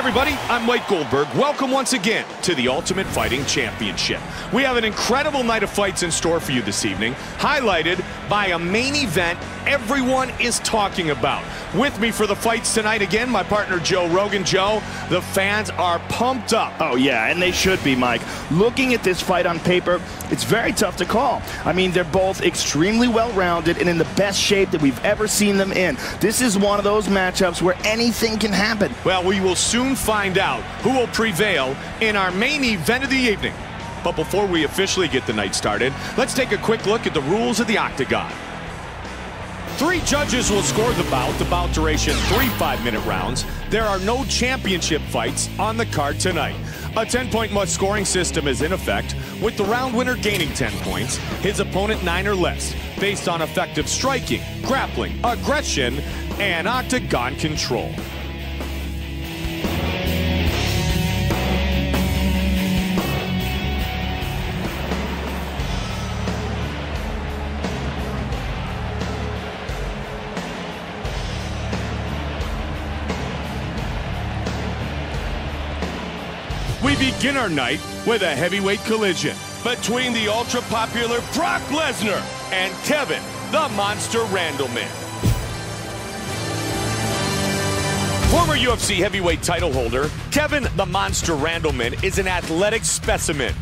Everybody. I'm Mike Goldberg. Welcome once again to the Ultimate Fighting Championship. We have an incredible night of fights in store for you this evening, highlighted by a main event everyone is talking about. With me for the fights tonight again, my partner Joe Rogan. Joe, the fans are pumped up. Oh, yeah, and they should be, Mike. Looking at this fight on paper, it's very tough to call. I mean, they're both extremely well-rounded and in the best shape that we've ever seen them in. This is one of those matchups where anything can happen. Well, we will soon find out who will prevail in our main event of the evening. But before we officially get the night started, let's take a quick look at the rules of the Octagon. Three judges will score the bout, the bout duration three five-minute rounds. There are no championship fights on the card tonight. A 10-point must scoring system is in effect, with the round winner gaining 10 points, his opponent 9 or less, based on effective striking, grappling, aggression, and octagon control. Begin our night with a heavyweight collision between the ultra-popular Brock Lesnar and Kevin, the Monster Randleman. Former UFC heavyweight title holder, Kevin the Monster Randleman is an athletic specimen.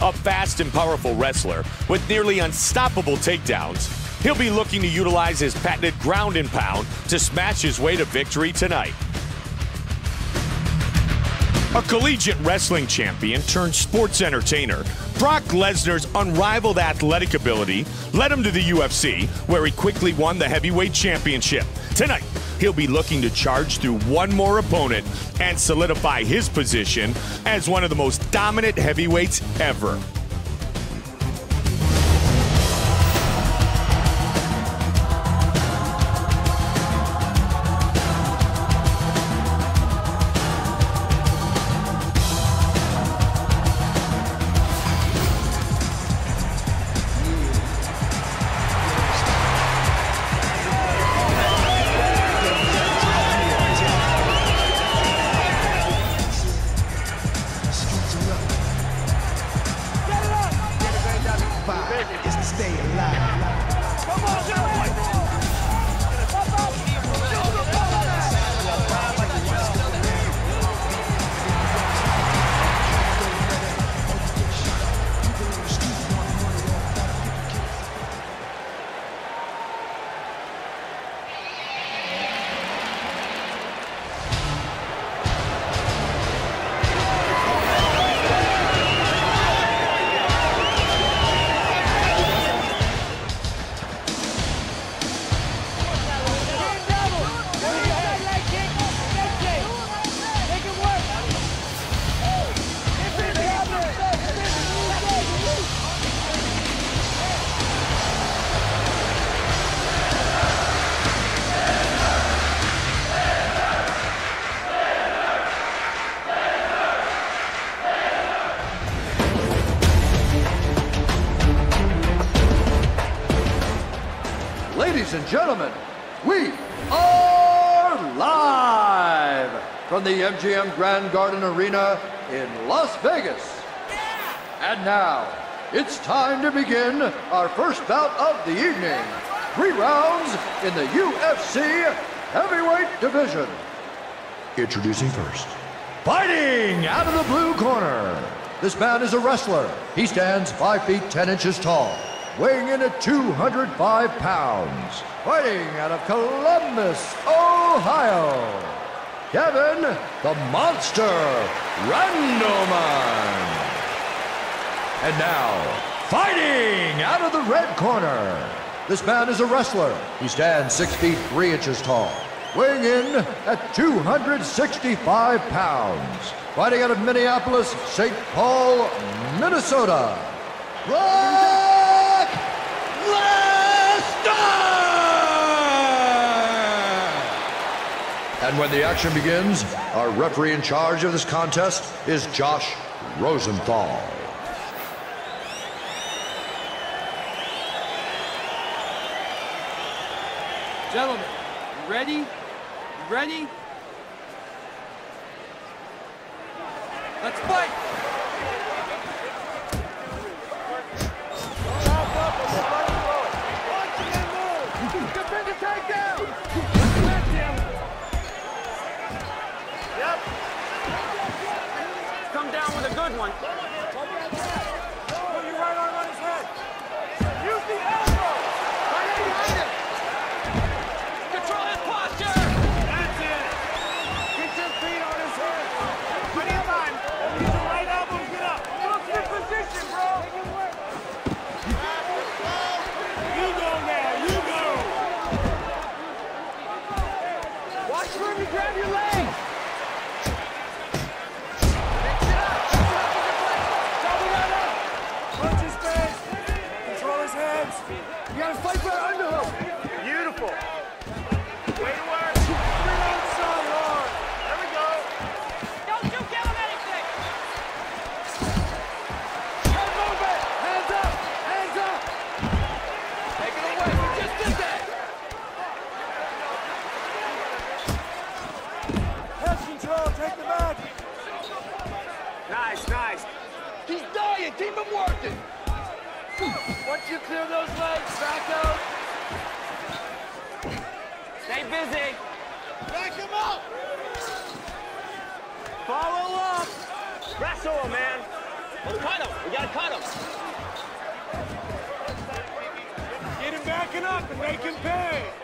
A fast and powerful wrestler with nearly unstoppable takedowns, he'll be looking to utilize his patented ground and pound to smash his way to victory tonight. A collegiate wrestling champion turned sports entertainer, Brock Lesnar's unrivaled athletic ability led him to the UFC, where he quickly won the heavyweight championship. Tonight, he'll be looking to charge through one more opponent and solidify his position as one of the most dominant heavyweights ever. From the MGM Grand Garden Arena in Las Vegas. And now, it's time to begin our first bout of the evening. Three rounds in the UFC Heavyweight Division. Introducing first. Fighting out of the blue corner. This man is a wrestler. He stands 5 feet 10 inches tall, weighing in at 205 pounds. Fighting out of Columbus, Ohio. Kevin the Monster Randleman. And now, fighting out of the red corner. This man is a wrestler. He stands 6 feet 3 inches tall, weighing in at 265 pounds. Fighting out of Minneapolis, St. Paul, Minnesota. Brock Lesnar! And when the action begins, our referee in charge of this contest is Josh Rosenthal. Gentlemen, ready? Ready? Let's fight! Down with a good one. You clear those legs, back out! Stay busy. Back him up! Follow up! Wrestle him, man! Well, cut him. We gotta cut him. Get him backing up and make him pay!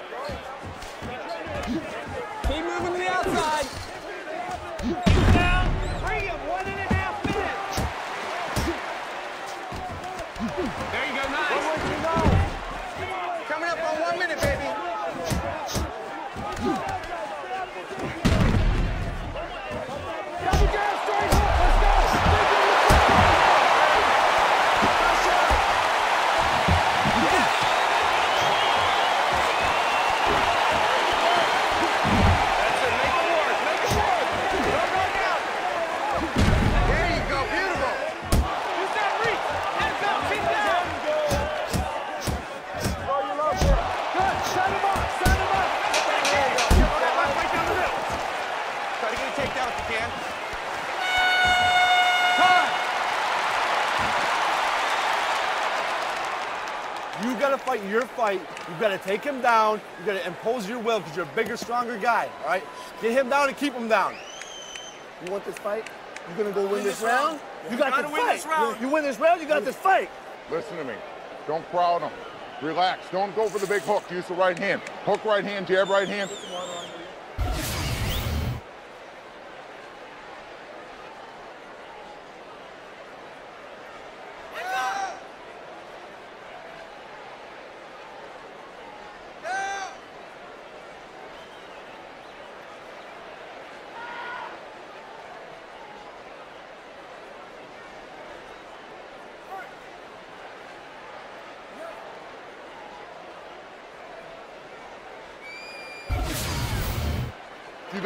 Fight your fight. You've gotta take him down. You've gotta impose your will because you're a bigger, stronger guy. All right? Get him down and keep him down. You want this fight? You're gonna go win, this, round? You got gotta win fight. this round. You, you win this round. You got this fight. Listen to me. Don't crowd him. Relax. Don't go for the big hook. Use the right hand. Hook right hand, jab right hand.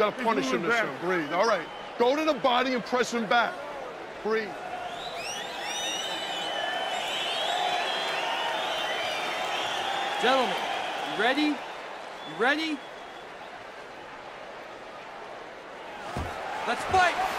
Got to punish him this time. Breathe. All right. Go to the body and press him back. Breathe. Gentlemen, you ready? You ready? Let's fight!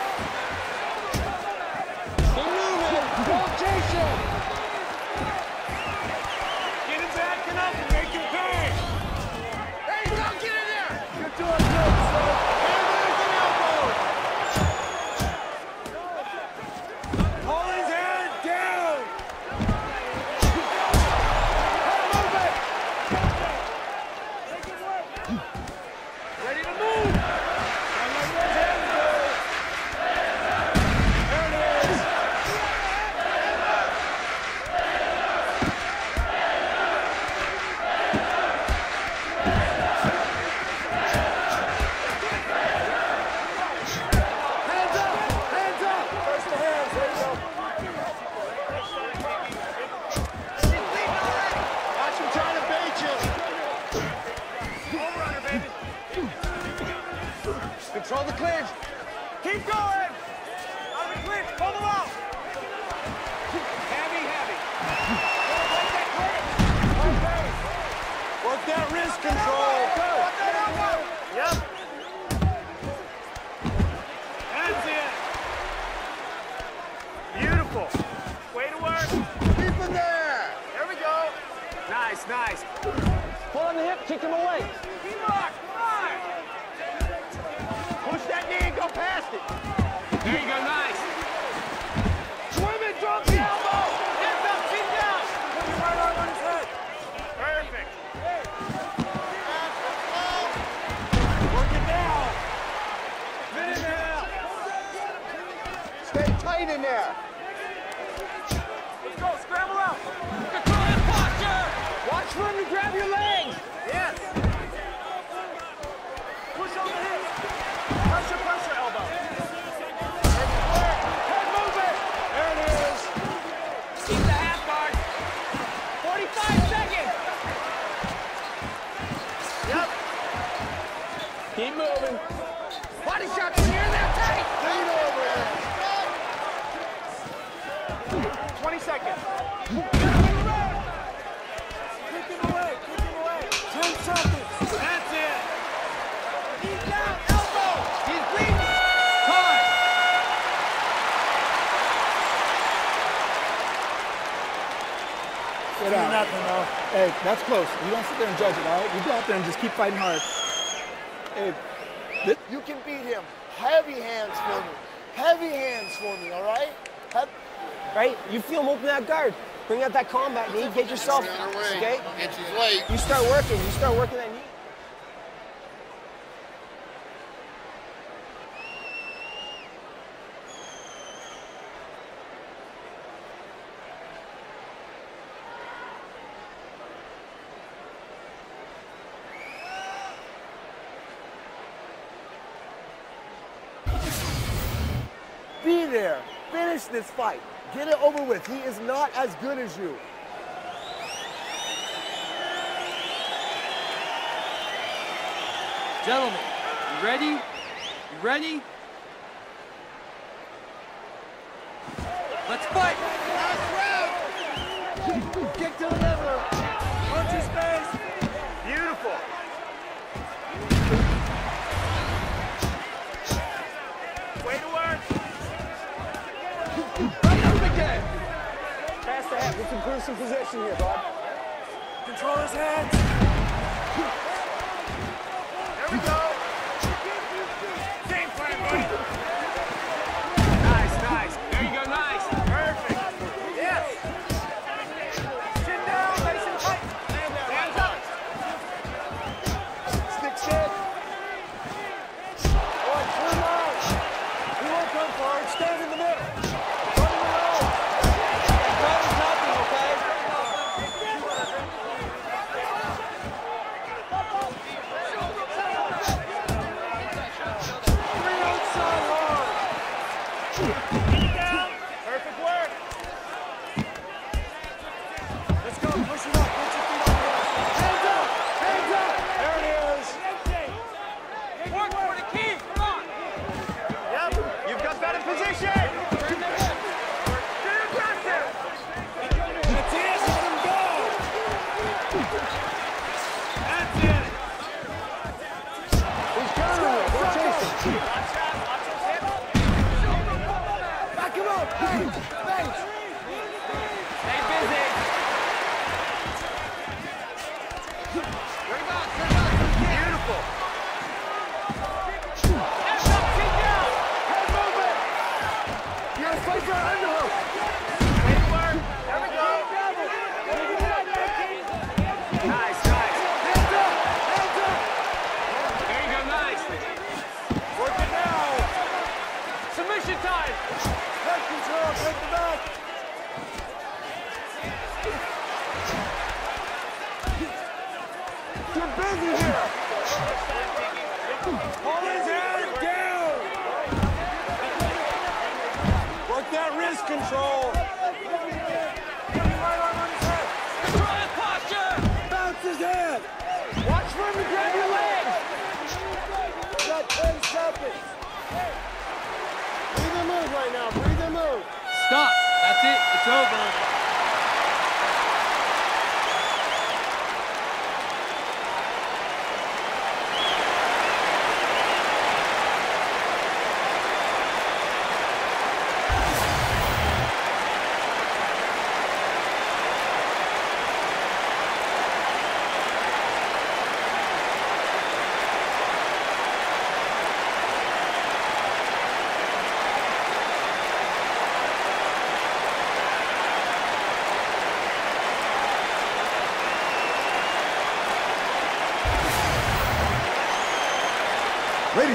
20 seconds. Kick him away, kick him away. 10 seconds. That's it. He's down, elbow. He's bleeding. Time. Sit down. Hey, that's close. You don't sit there and judge it, all right? You go out there and just keep fighting hard. Hey, you can beat him. Heavy hands for me. Heavy hands for me, all right? right? You feel him open that guard. Bring out that combat knee. Get yourself, okay? You start working. You start working that knee. Be there. Finish this fight. Get it over with. He is not as good as you. Gentlemen, you ready? You ready? Let's fight! gruesome possession here, bud. Control his hands.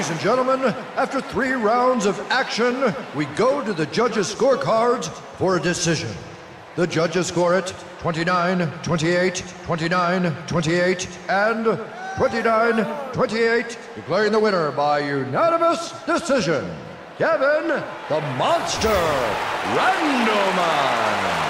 Ladies and gentlemen, after three rounds of action, we go to the judges' scorecards for a decision. The judges score it 29 28, 29 28, and 29 28, declaring the winner by unanimous decision. Kevin the Monster Randleman.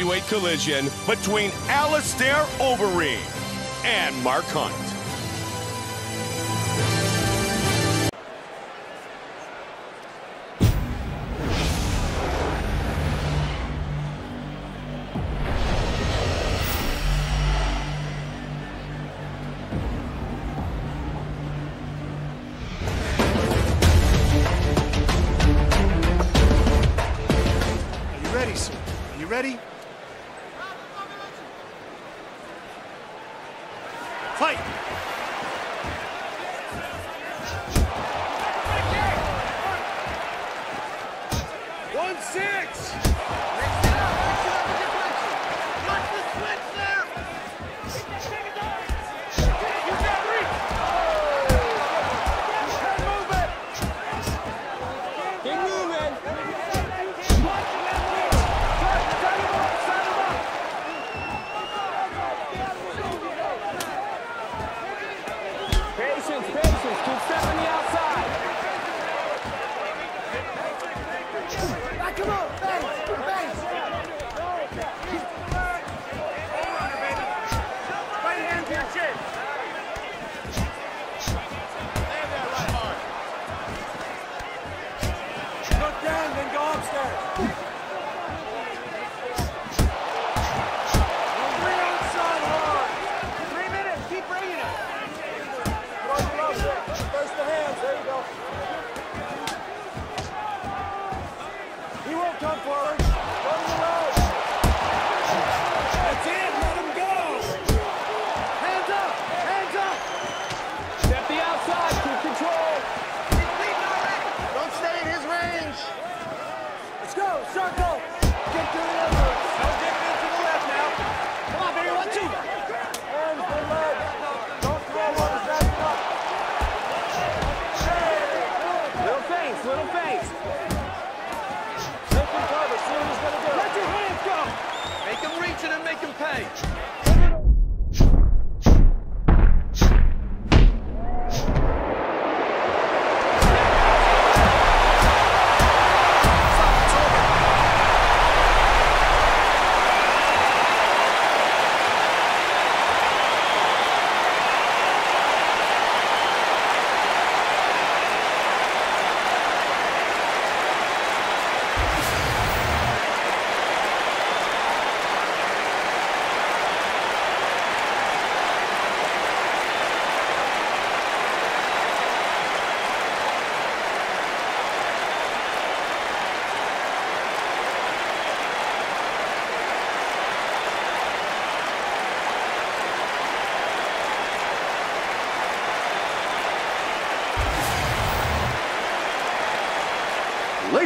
Heavyweight collision between Alistair Overeem and Mark Hunt.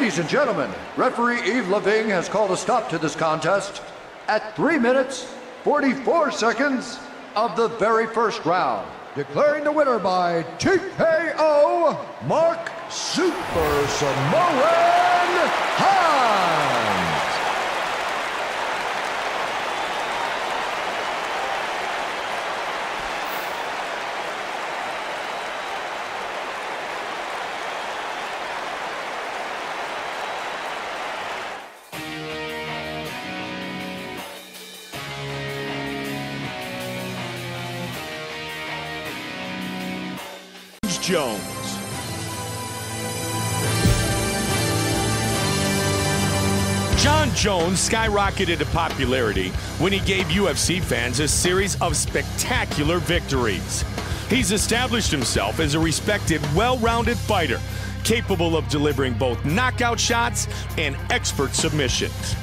Ladies and gentlemen, referee Yves Lavigne has called a stop to this contest at 3 minutes 44 seconds of the very first round, declaring the winner by TKO Mark Super Samoan Jones skyrocketed to popularity when he gave UFC fans a series of spectacular victories. He's established himself as a respected, well-rounded fighter, capable of delivering both knockout shots and expert submissions.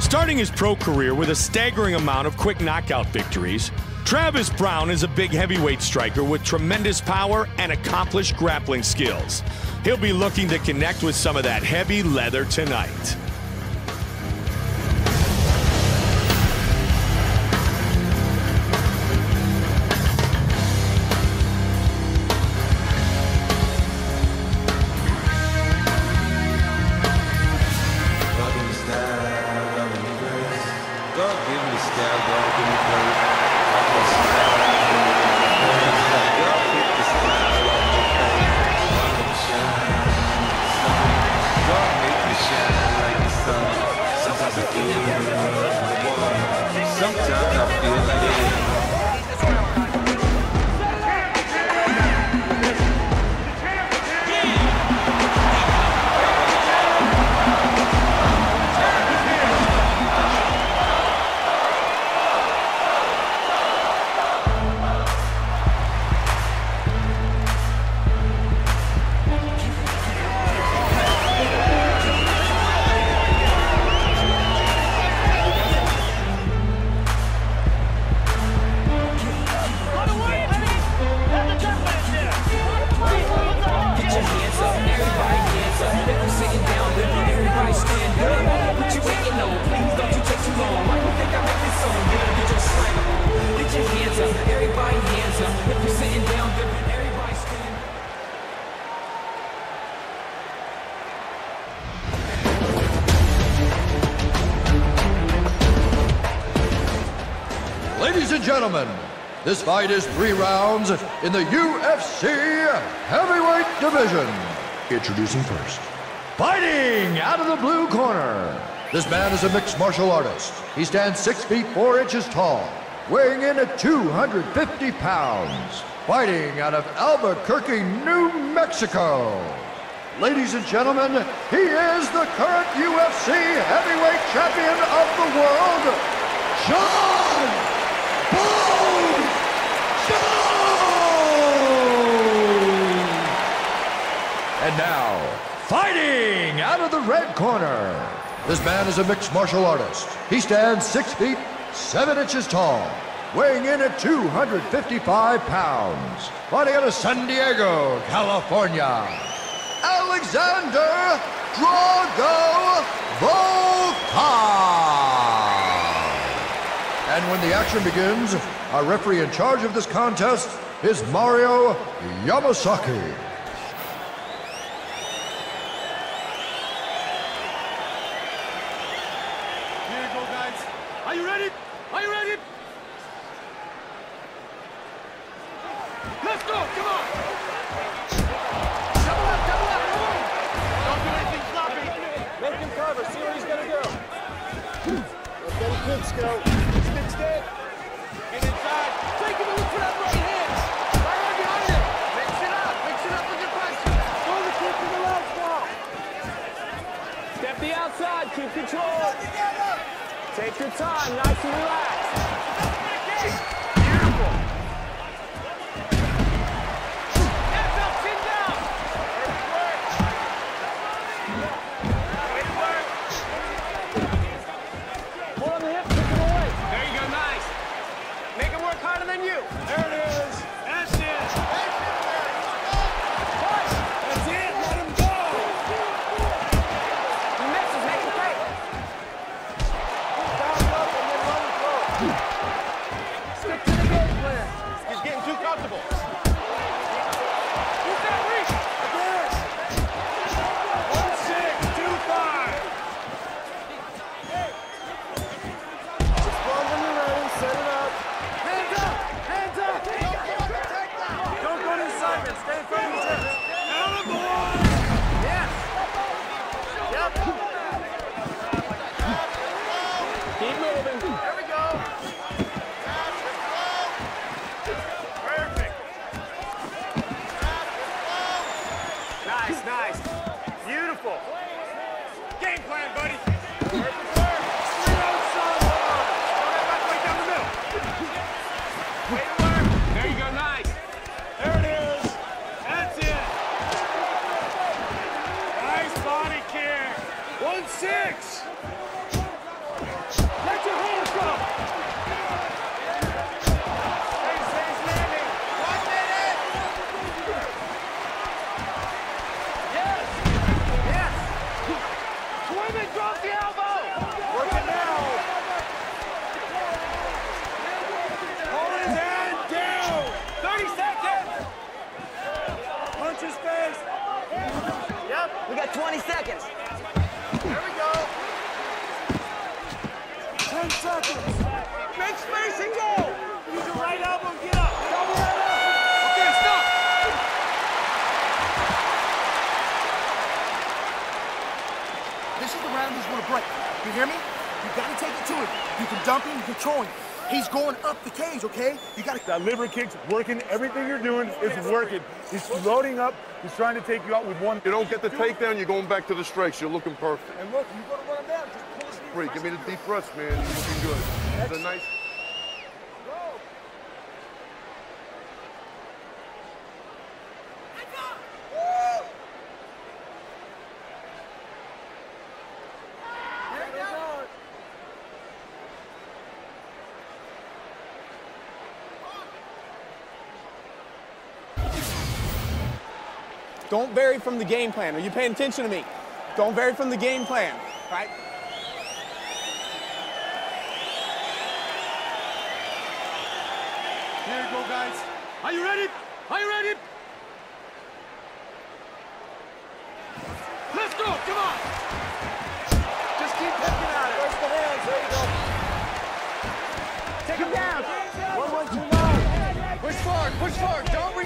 Starting his pro career with a staggering amount of quick knockout victories, Travis Browne is a big heavyweight striker with tremendous power and accomplished grappling skills. He'll be looking to connect with some of that heavy leather tonight. Gentlemen, this fight is three rounds in the UFC heavyweight division. Introducing first. Fighting out of the blue corner. This man is a mixed martial artist. He stands six feet four inches tall, weighing in at 250 pounds. Fighting out of Albuquerque, New Mexico. Ladies and gentlemen, he is the current UFC heavyweight champion of the world, Jon Jones! And now, fighting out of the red corner. This man is a mixed martial artist. He stands six feet, seven inches tall, weighing in at 255 pounds. Fighting out of San Diego, California. Alexander Drago Volkov. When the action begins, our referee in charge of this contest is Mario Yamasaki. This is the round he's going to break. You hear me? You got to take it to him. You can dump him, you can control him. He's going up the cage, okay? You got to. That liver kick's working. Everything you're doing is working. He's loading up. He's trying to take you out with one. You don't get the takedown, you're going back to the strikes. You're looking perfect. And look, you got to run him down. Just pull his knee. Bree, give me the deep breaths, man. You're looking good. It's a nice. Don't vary from the game plan. Are you paying attention to me? Don't vary from the game plan, right? Here you go, guys. Are you ready? Are you ready? Let's go. Come on. Just keep picking at it. Where's the hands? There you go. Take him down. One, one, two, nine. Push forward. Push forward. Don't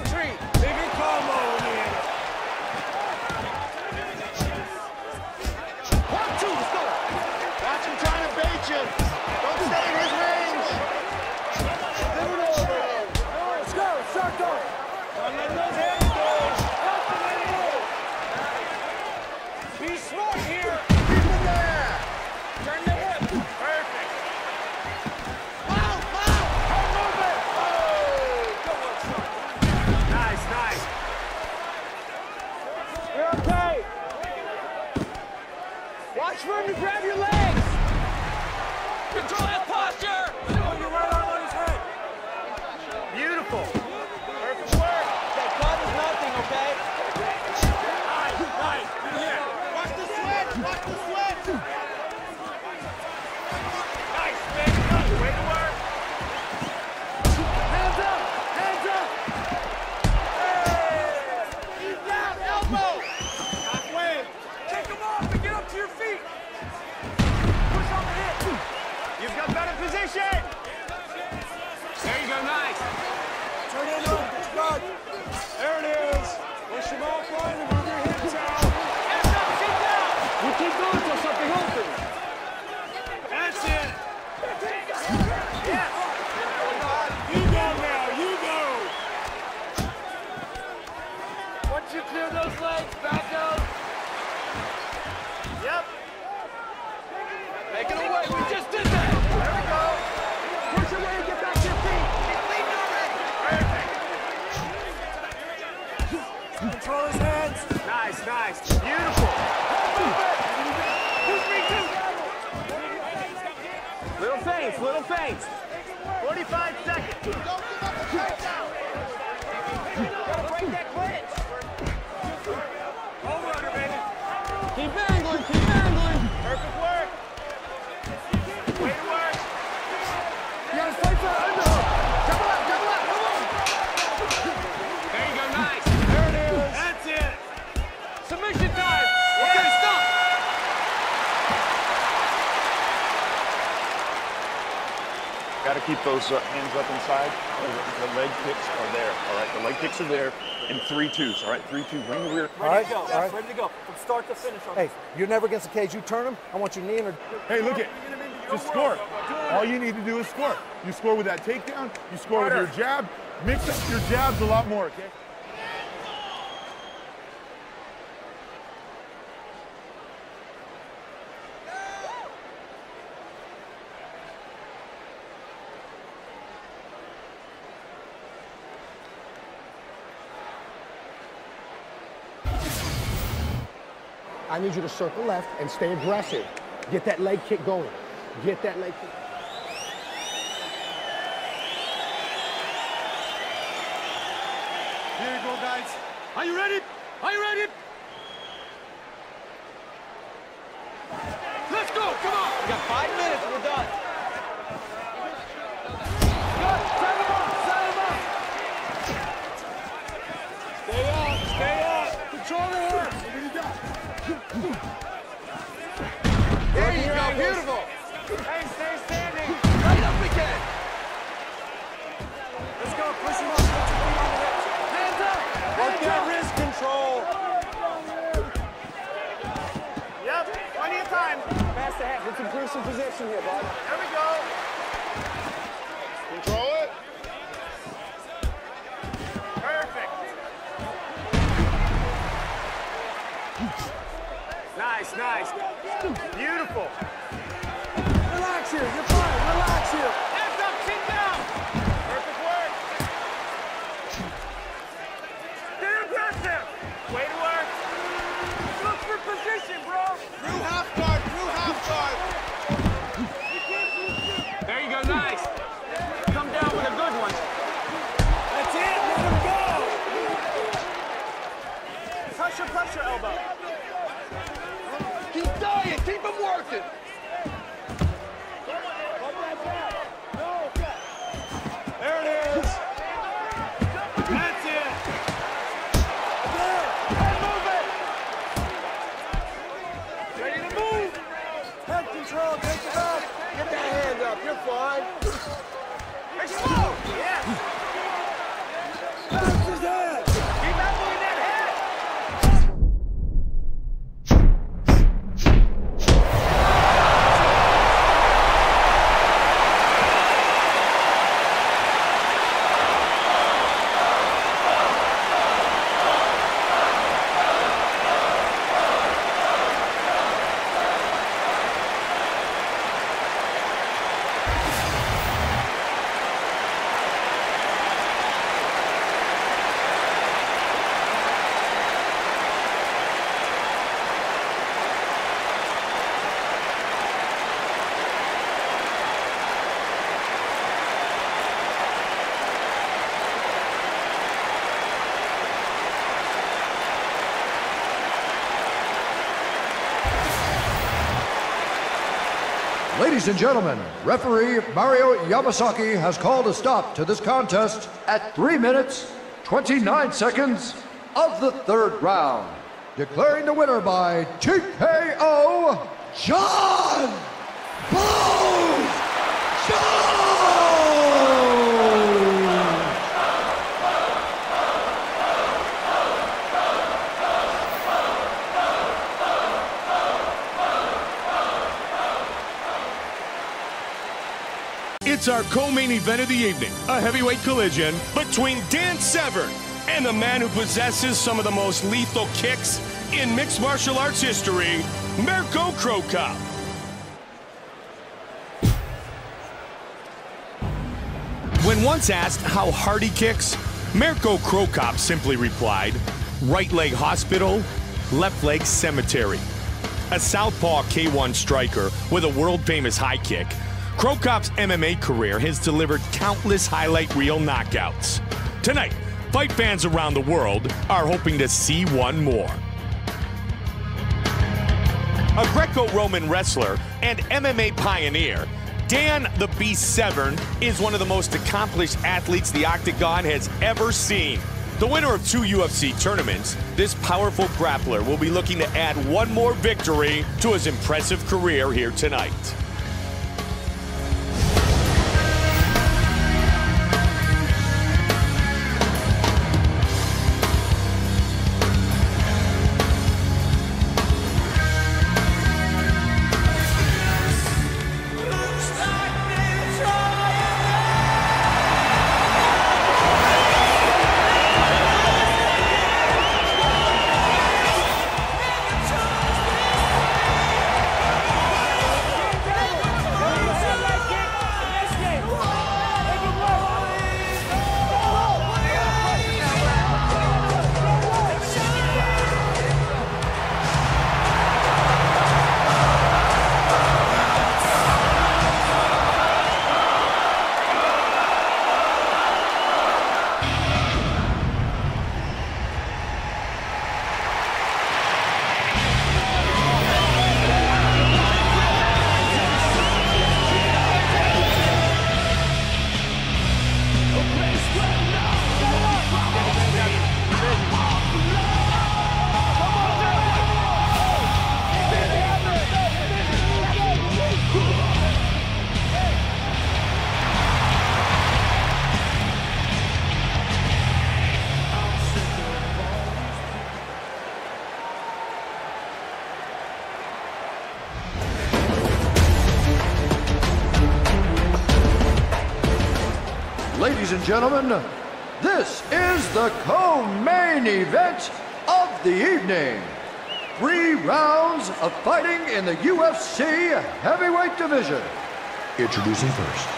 those hands up inside. The, the leg kicks are there. All right, the leg kicks are there in three twos. All right, three two. Bring the rear. Ready All right, Go. all right. Ready to go. From start to finish. On Hey, you're never against the cage. You turn him. I want your knee in or. Hey, look at it. Just score. All you need to do is score. You score with that takedown. You score with your jab. Mix up your jabs a lot more, okay? I need you to circle left and stay aggressive. Get that leg kick going. Get that leg kick. Here you go, guys. Are you ready? Are you ready? Head. Let's improve some position here, bud. There we go. Control it. Perfect. Nice, nice. Beautiful. Relax here. You're Pressure, pressure, elbow. Keep dying. Keep him working. Ladies and gentlemen, referee Mario Yamasaki has called a stop to this contest at 3 minutes, 29 seconds of the third round, declaring the winner by TKO, Jon Bones Jones! It's our co-main event of the evening, a heavyweight collision between Dan Severn and the man who possesses some of the most lethal kicks in mixed martial arts history, Mirko Cro Cop. When once asked how hard he kicks, Mirko Cro Cop simply replied, right leg hospital, left leg cemetery. A southpaw K1 striker with a world-famous high kick, Cro Cop's MMA career has delivered countless highlight reel knockouts. Tonight, fight fans around the world are hoping to see one more. A Greco Roman wrestler and MMA pioneer, Dan the Beast Severn is one of the most accomplished athletes the Octagon has ever seen. The winner of two UFC tournaments, this powerful grappler will be looking to add one more victory to his impressive career here tonight. And gentlemen, this is the co-main event of the evening. Three rounds of fighting in the UFC heavyweight division. Introducing first.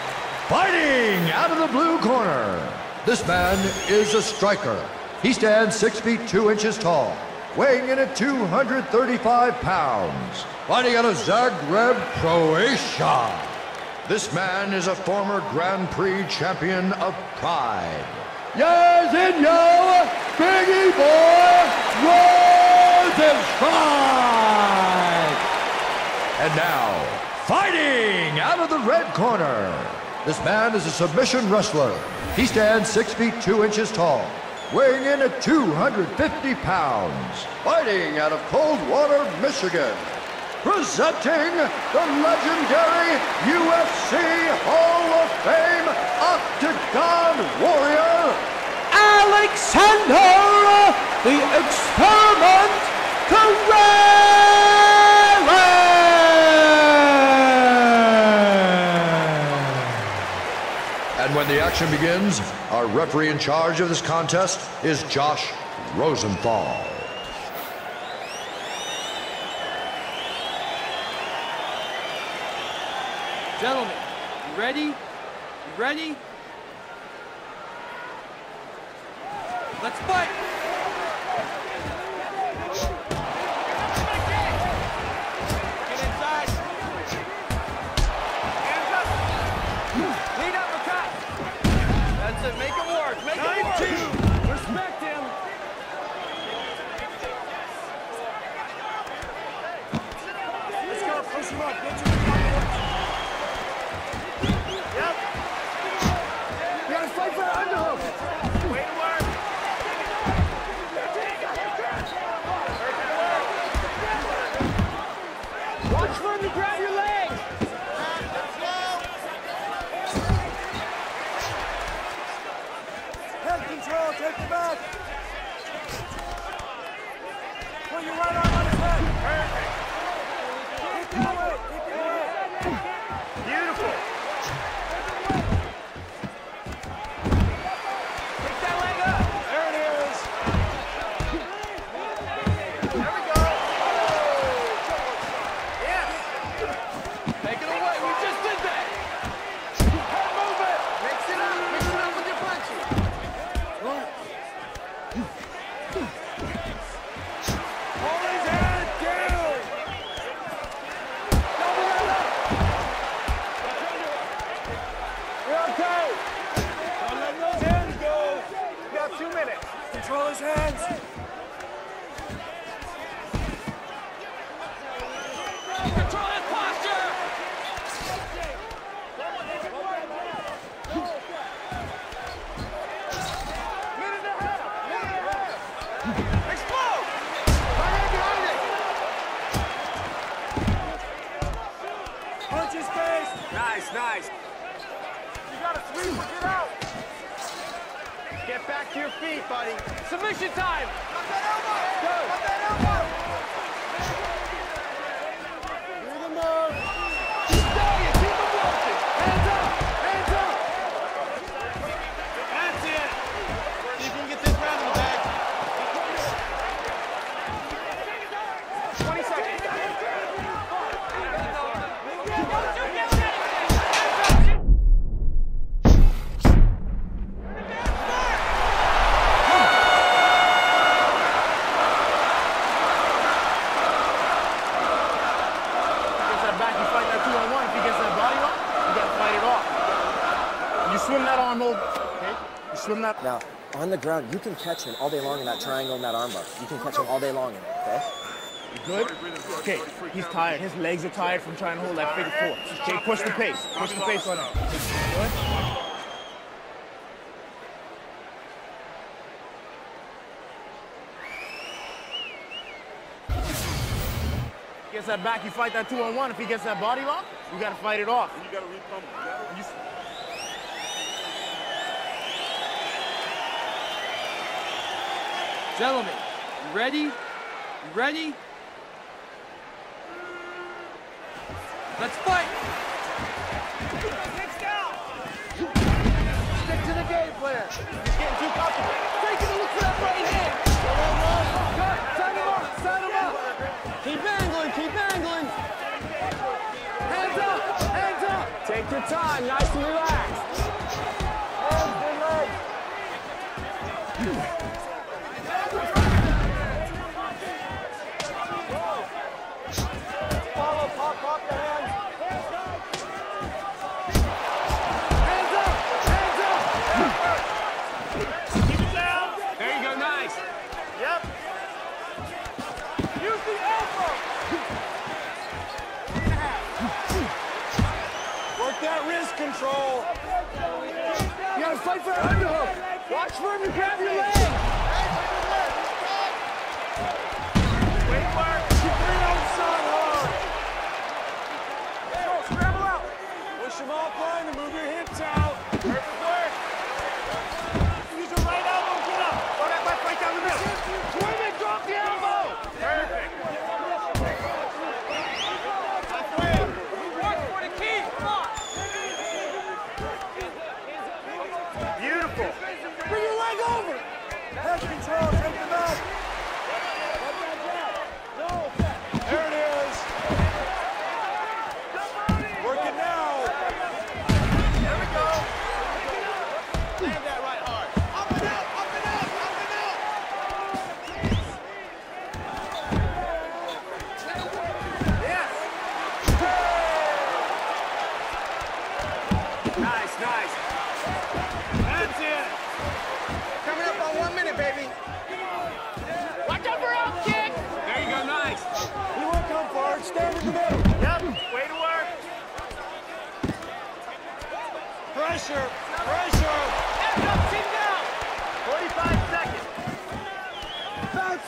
Fighting out of the blue corner. This man is a striker. He stands 6 feet 2 inches tall, weighing in at 235 pounds. Fighting out of Zagreb, Croatia. This man is a former Grand Prix champion of Pride. Yes, and yo, Biggie Boy Rosenstrike! And now, fighting out of the red corner. This man is a submission wrestler. He stands 6 feet 2 inches tall, weighing in at 250 pounds. Fighting out of Coldwater, Michigan. Presenting the legendary UFC Hall of Fame Octagon Warrior, Alexander the Experiment And when the action begins, our referee in charge of this contest is Josh Rosenthal. Gentlemen, you ready? You ready? Let's fight! Nice. You got a sweep or get out. Get back to your feet, buddy. Submission time! That elbow. Got the ground, you can catch him all day long in that triangle and that armbar. You can catch him all day long in it, okay? You good? Okay, he's tired. His legs are tired from trying to hold that figure four. Okay, push the pace. Push the pace on him. Good? Gets that back, you fight that two on one. If he gets that body lock, you gotta fight it off. You gotta re Gentlemen, you ready? You ready? Let's fight! Stick to the game. there. He's getting too comfortable. Taking a look for that right hand. Good. Set him up. Set him up. Keep angling. Keep angling. Hands up. Hands up. Take your time, nice and relaxed. Watch for him to grab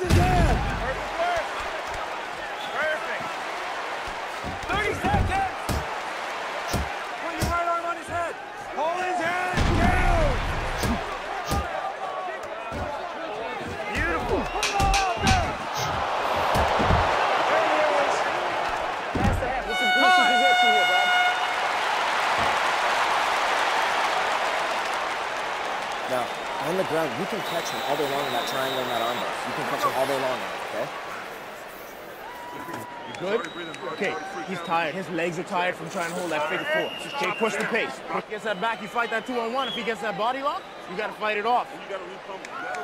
Bounce ground, you can catch him all day long in that triangle and that armbar. You can catch him all day long, okay? You good? Okay, he's tired. His legs are tired from trying to hold that figure four. Okay, push the pace. If he gets that back, you fight that two on one. If he gets that body lock, you gotta fight it off.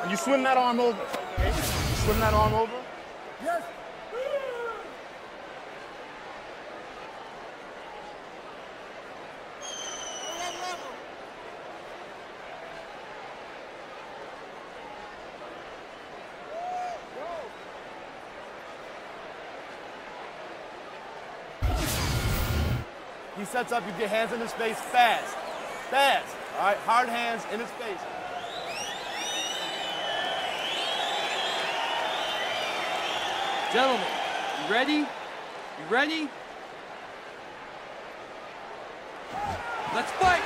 And you swim that arm over. Okay? You swim that arm over. Sets up, you get hands in his face fast. Fast. All right, hard hands in his face. Gentlemen, you ready? You ready? Let's fight!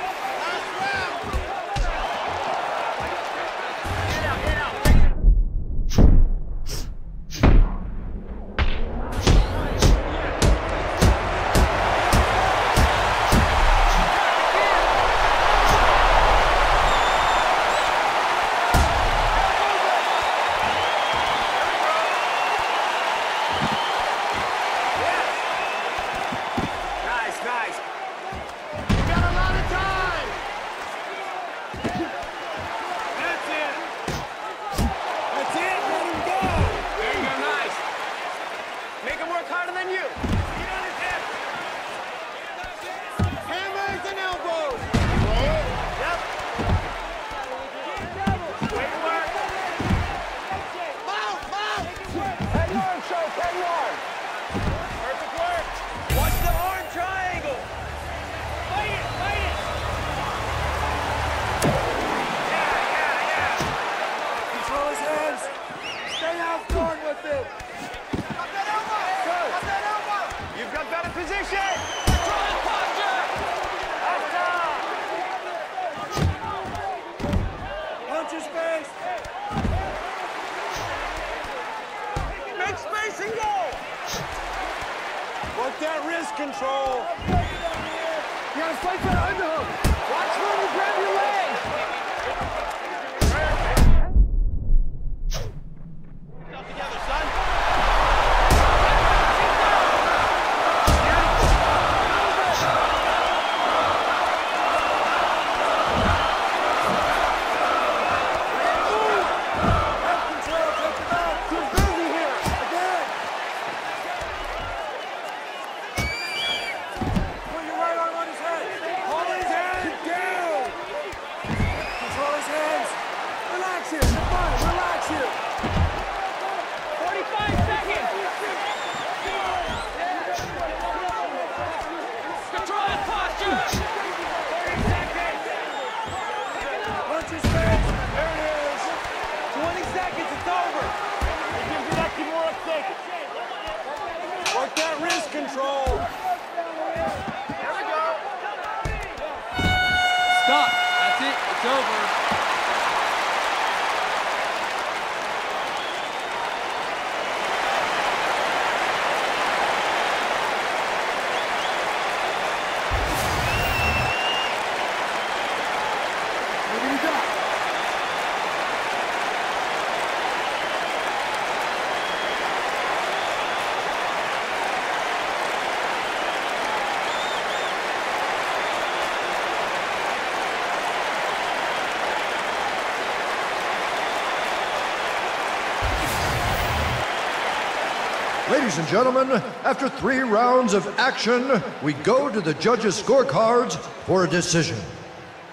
Ladies and gentlemen, after three rounds of action, we go to the judges' scorecards for a decision.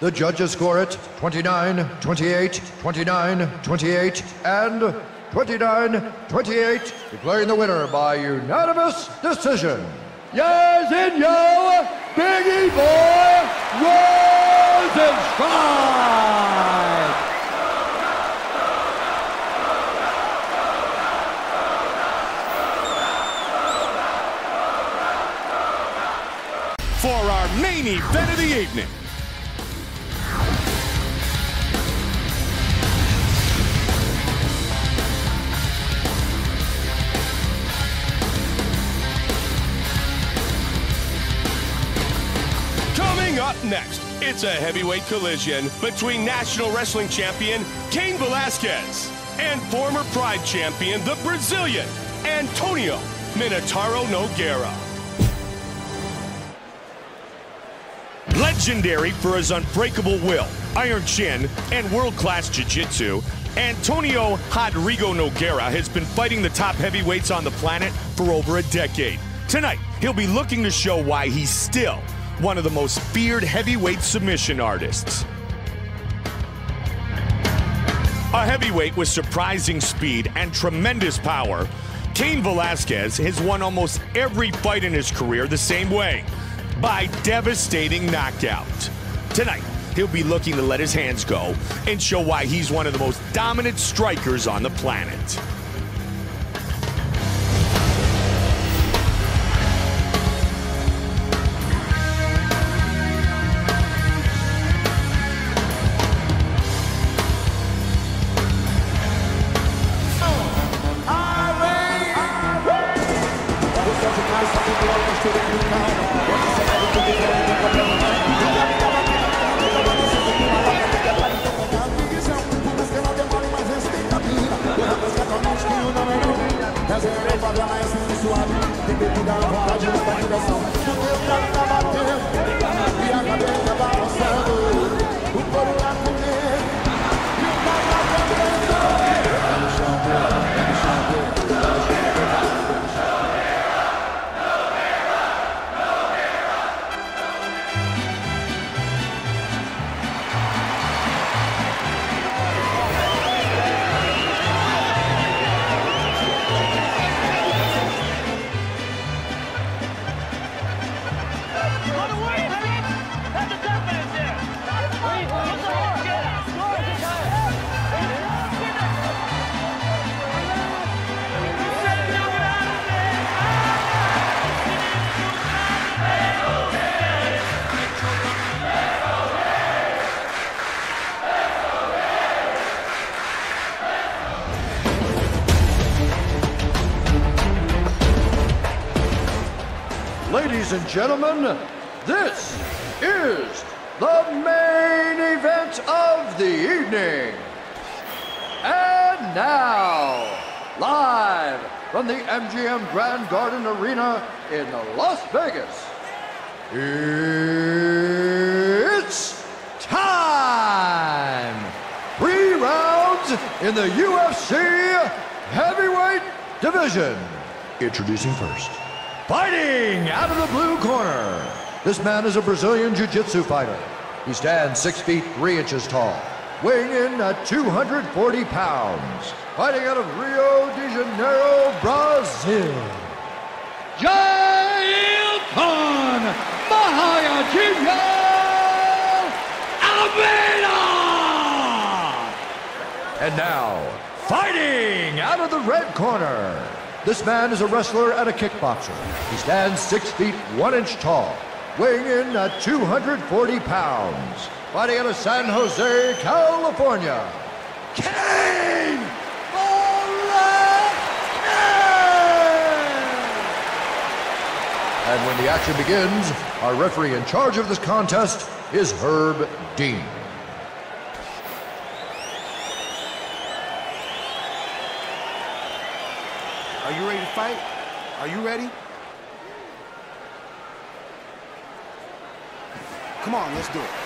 The judges score it 29 28, 29 28, and 29 28, declaring the winner by unanimous decision. Yes, and yo, Biggie Boy Rosenstrike! Event of the evening. Coming up next, it's a heavyweight collision between National Wrestling Champion Cain Velasquez and former Pride Champion, the Brazilian Antonio Minotauro Nogueira. Legendary for his unbreakable will, iron chin, and world-class jiu-jitsu, Antonio Rodrigo Nogueira has been fighting the top heavyweights on the planet for over a decade. Tonight, he'll be looking to show why he's still one of the most feared heavyweight submission artists. A heavyweight with surprising speed and tremendous power, Cain Velasquez has won almost every fight in his career the same way by devastating knockout. Tonight, he'll be looking to let his hands go and show why he's one of the most dominant strikers on the planet. And gentlemen, this is the main event of the evening. And now, live from the MGM Grand Garden Arena in Las Vegas, it's time! Three rounds in the UFC heavyweight division. Introducing first. Fighting out of the blue corner. This man is a Brazilian Jiu-Jitsu fighter. He stands 6 feet 3 inches tall, weighing in at 240 pounds. Fighting out of Rio de Janeiro, Brazil. Jail Khan Mahayajinho Almeida! And now, fighting out of the red corner. This man is a wrestler and a kickboxer. He stands six feet one inch tall, weighing in at 240 pounds. Fighting out of San Jose, California, Cain And when the action begins, our referee in charge of this contest is Herb Dean. Are you ready to fight? Are you ready? Come on, let's do it.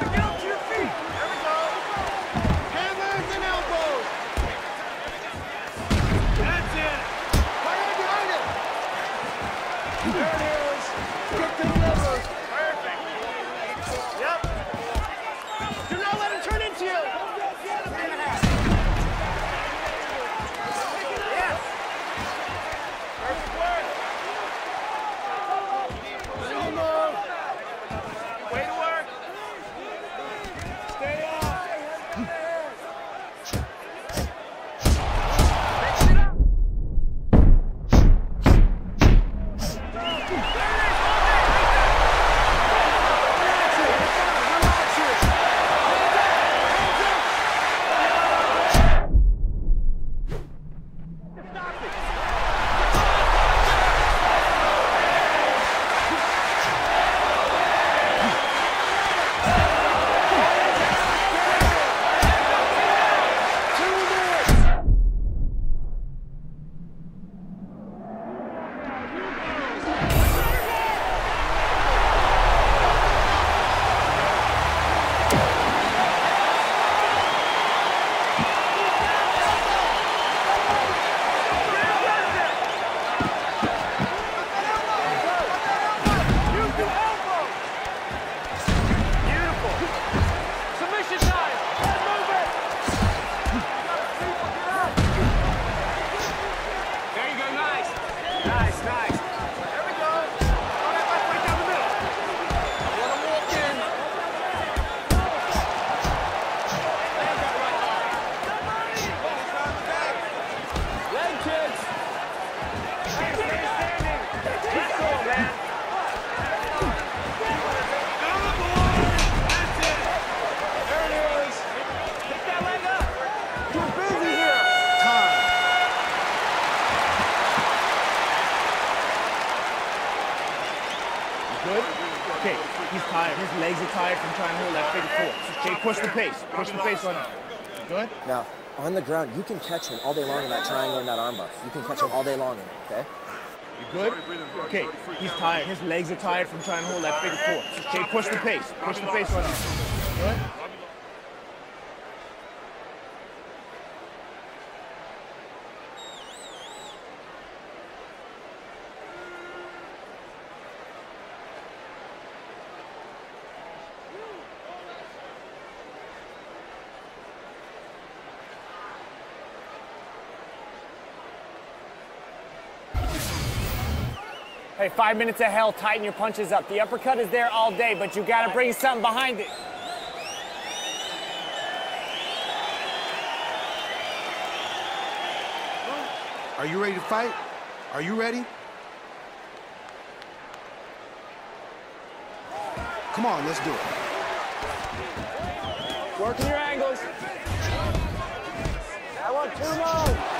Kick Push the pace on him. Good? Now, on the ground, you can catch him all day long in that triangle and that armbar. You can catch him all day long in it, okay? You good? Okay, he's tired. His legs are tired from trying to hold that figure four. Okay, push the pace. Push the pace on him. Good? Five minutes of hell, tighten your punches up. The uppercut is there all day, but you gotta bring something behind it. Are you ready to fight? Are you ready? Come on, let's do it. Working your angles. I want two low.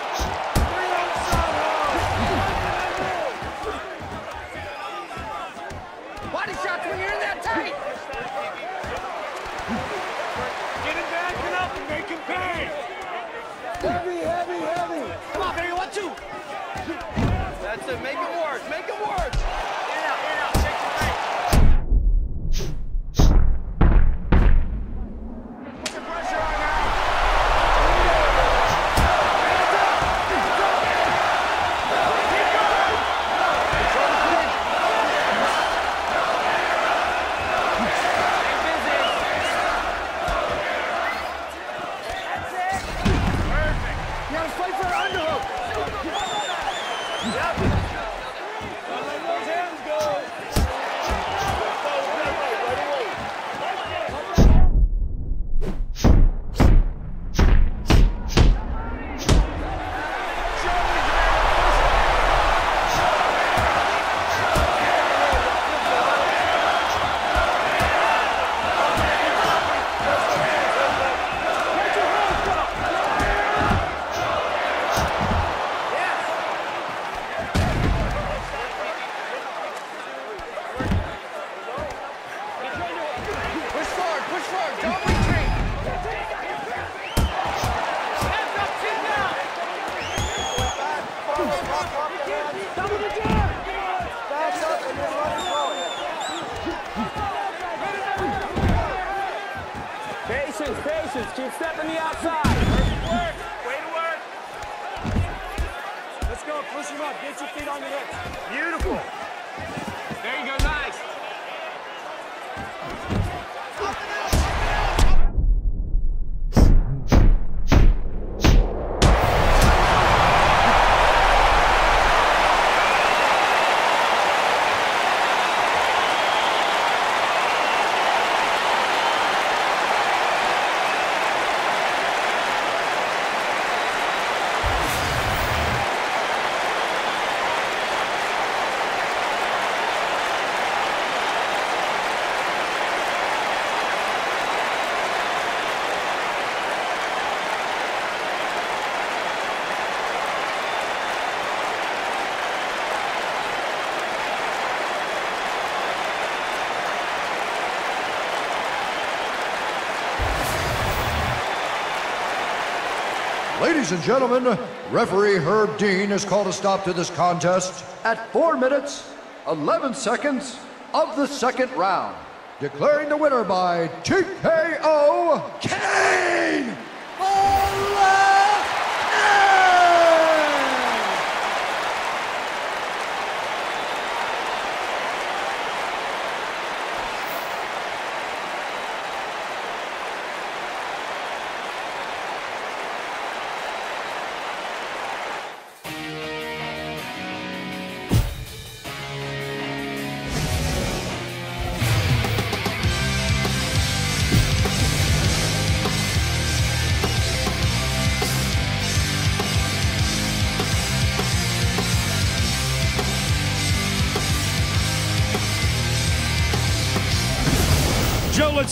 Ladies and gentlemen, referee Herb Dean has called a stop to this contest at 4 minutes, 11 seconds of the second round, declaring the winner by TKO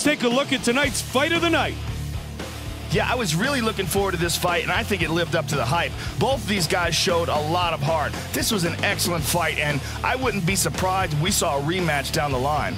take a look at tonight's fight of the night. Yeah, I was really looking forward to this fight, and I think it lived up to the hype. Both of these guys showed a lot of heart. This was an excellent fight, and I wouldn't be surprised if we saw a rematch down the line.